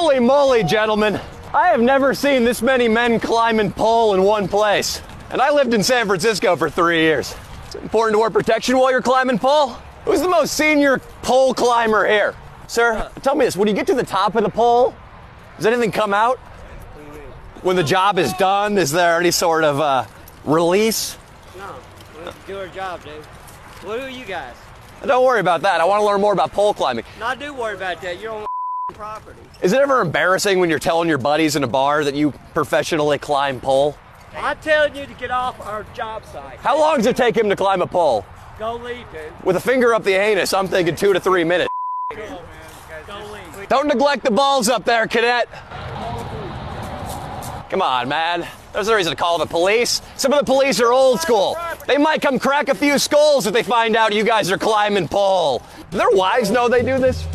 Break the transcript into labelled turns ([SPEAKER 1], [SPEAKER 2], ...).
[SPEAKER 1] Holy moly, gentlemen. I have never seen this many men climbing pole in one place. And I lived in San Francisco for three years. It's important to wear protection while you're climbing pole. Who's the most senior pole climber here? Sir, tell me this. When you get to the top of the pole, does anything come out? When the job is done, is there any sort of uh, release?
[SPEAKER 2] No, we do our job, dude. What are you guys?
[SPEAKER 1] Don't worry about that. I want to learn more about pole climbing.
[SPEAKER 2] No, I do worry about that. You're on property.
[SPEAKER 1] Is it ever embarrassing when you're telling your buddies in a bar that you professionally climb pole?
[SPEAKER 2] I'm telling you to get off our job site.
[SPEAKER 1] How long does it take him to climb a pole?
[SPEAKER 2] Go leave, dude.
[SPEAKER 1] With a finger up the anus, I'm thinking two to three minutes.
[SPEAKER 2] Go leave.
[SPEAKER 1] Don't neglect the balls up there, cadet. Come on, man. There's no reason to call the police. Some of the police are old school. They might come crack a few skulls if they find out you guys are climbing pole. Do their wives know they do this?